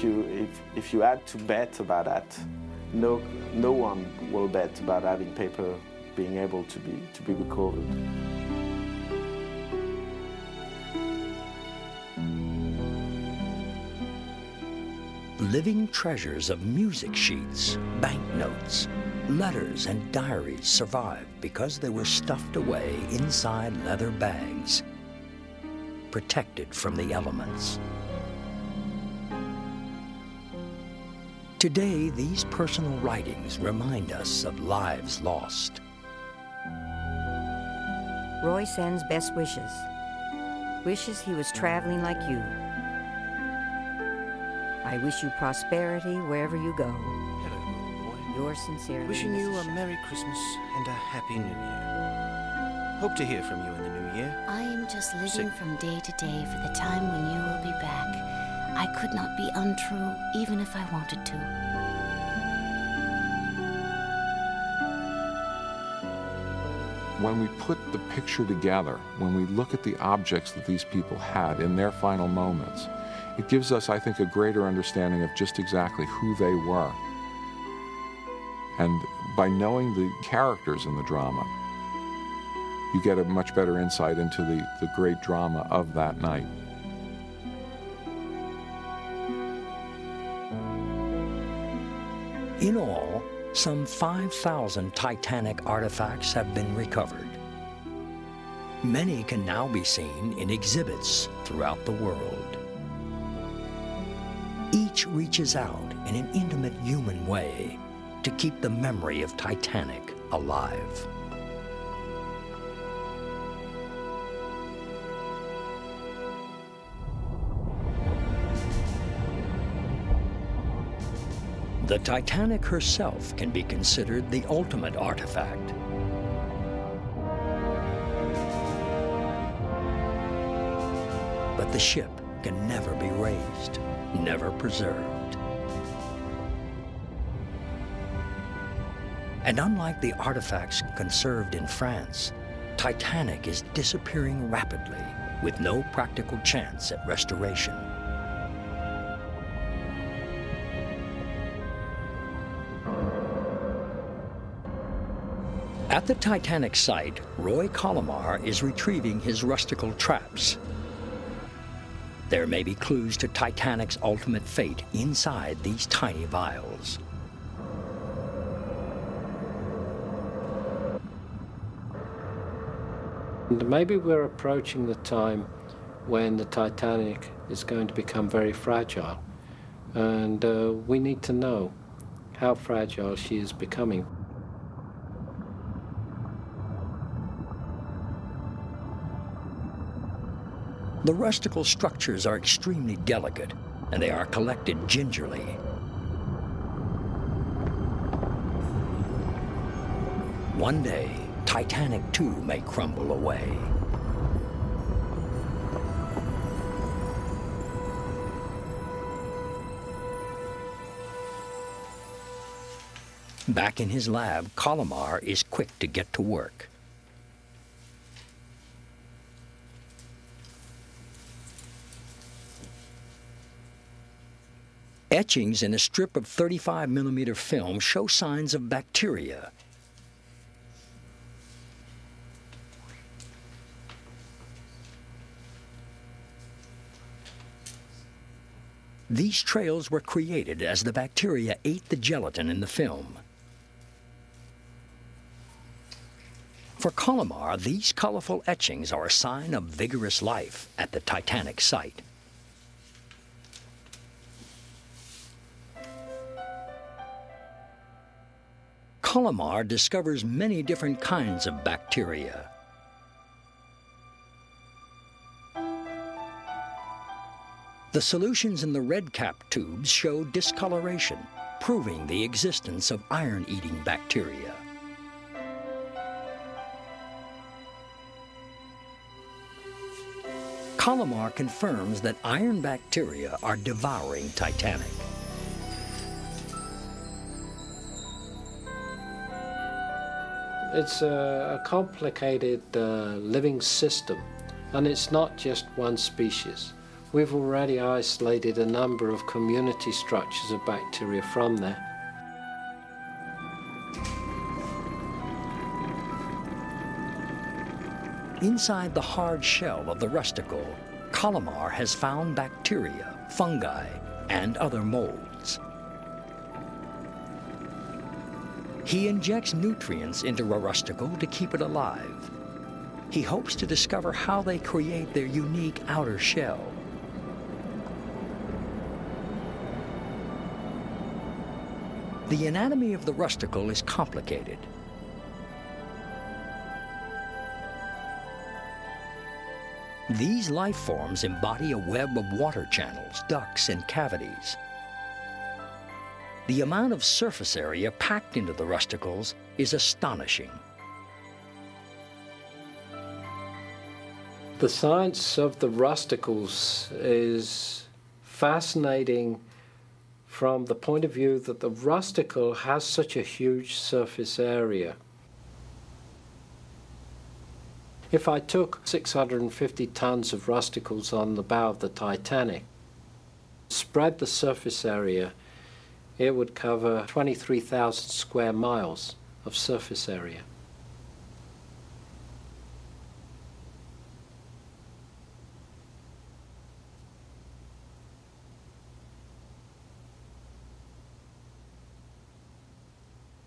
if you if if you had to bet about that, no no one will bet about having paper being able to be to be recovered. living treasures of music sheets, banknotes, letters, and diaries survived because they were stuffed away inside leather bags, protected from the elements. Today, these personal writings remind us of lives lost. Roy sends best wishes. Wishes he was traveling like you. I wish you prosperity wherever you go. Hello, Roy. Yours sincerely. Wishing you a Merry Christmas and a Happy New Year. Hope to hear from you in the new year. I am just living Sick. from day to day for the time when you will be back. I could not be untrue even if I wanted to. when we put the picture together, when we look at the objects that these people had in their final moments, it gives us, I think, a greater understanding of just exactly who they were. And by knowing the characters in the drama, you get a much better insight into the, the great drama of that night. In all, some 5,000 Titanic artifacts have been recovered. Many can now be seen in exhibits throughout the world. Each reaches out in an intimate human way to keep the memory of Titanic alive. The Titanic herself can be considered the ultimate artifact. But the ship can never be raised, never preserved. And unlike the artifacts conserved in France, Titanic is disappearing rapidly with no practical chance at restoration. At the Titanic site, Roy Cullimore is retrieving his rusticle traps. There may be clues to Titanic's ultimate fate inside these tiny vials. Maybe we're approaching the time when the Titanic is going to become very fragile. And uh, we need to know how fragile she is becoming. The rusticle structures are extremely delicate, and they are collected gingerly. One day, Titanic too may crumble away. Back in his lab, Cullimore is quick to get to work. Etchings in a strip of 35 millimeter film show signs of bacteria. These trails were created as the bacteria ate the gelatin in the film. For Cullimore, these colorful etchings are a sign of vigorous life at the Titanic site. Cullimore discovers many different kinds of bacteria. The solutions in the red cap tubes show discoloration, proving the existence of iron-eating bacteria. Cullimore confirms that iron bacteria are devouring Titanic. It's a, a complicated uh, living system, and it's not just one species. We've already isolated a number of community structures of bacteria from there. Inside the hard shell of the rusticle, Cullimore has found bacteria, fungi, and other molds. He injects nutrients into a rusticle to keep it alive. He hopes to discover how they create their unique outer shell. The anatomy of the rusticle is complicated. These life forms embody a web of water channels, ducts, and cavities. The amount of surface area packed into the rusticles is astonishing. The science of the rusticles is fascinating from the point of view that the rusticle has such a huge surface area. If I took 650 tons of rusticles on the bow of the Titanic, spread the surface area, it would cover 23,000 square miles of surface area.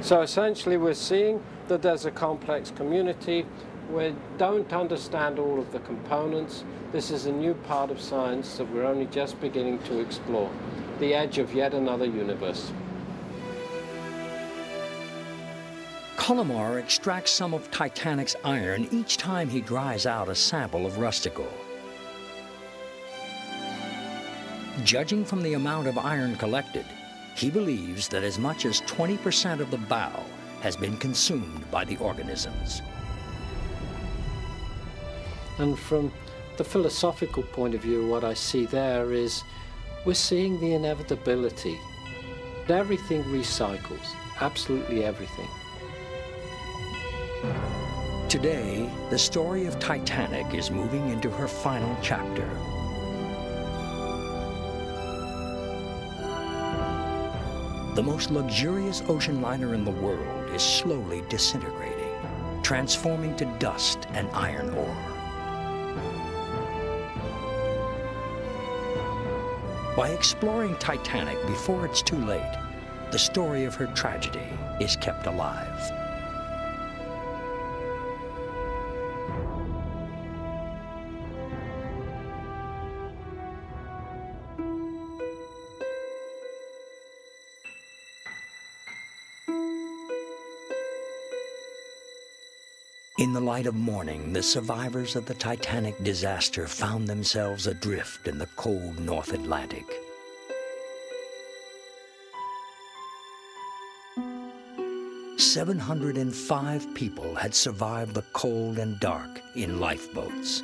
So essentially we're seeing that there's a complex community. We don't understand all of the components. This is a new part of science that we're only just beginning to explore, the edge of yet another universe. Cullimore extracts some of Titanic's iron each time he dries out a sample of rusticle. Judging from the amount of iron collected, he believes that as much as 20% of the bow has been consumed by the organisms. And from the philosophical point of view, what I see there is we're seeing the inevitability. Everything recycles, absolutely everything. Today, the story of Titanic is moving into her final chapter. The most luxurious ocean liner in the world is slowly disintegrating, transforming to dust and iron ore. By exploring Titanic before it's too late, the story of her tragedy is kept alive. In the light of morning, the survivors of the Titanic disaster found themselves adrift in the cold North Atlantic. Seven hundred and five people had survived the cold and dark in lifeboats.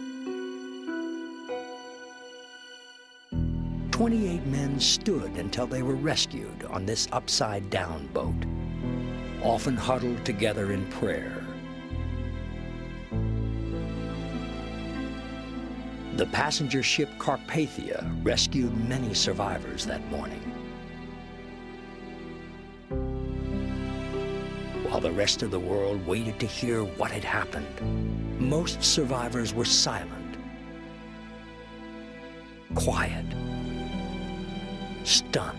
Twenty-eight men stood until they were rescued on this upside-down boat, often huddled together in prayer The passenger ship Carpathia rescued many survivors that morning. While the rest of the world waited to hear what had happened, most survivors were silent, quiet, stunned.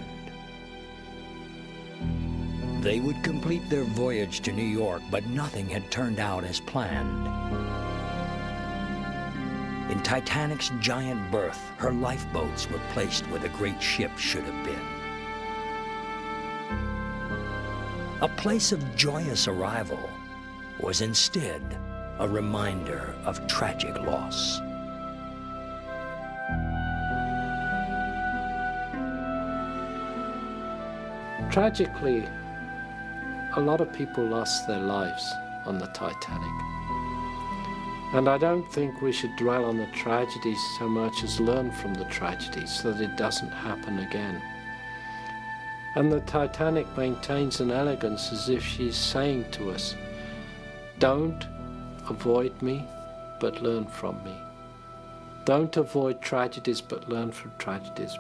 They would complete their voyage to New York, but nothing had turned out as planned. In Titanic's giant berth, her lifeboats were placed where the great ship should have been. A place of joyous arrival was instead a reminder of tragic loss. Tragically, a lot of people lost their lives on the Titanic. And I don't think we should dwell on the tragedies so much as learn from the tragedies so that it doesn't happen again. And the Titanic maintains an elegance as if she's saying to us, don't avoid me, but learn from me. Don't avoid tragedies, but learn from tragedies.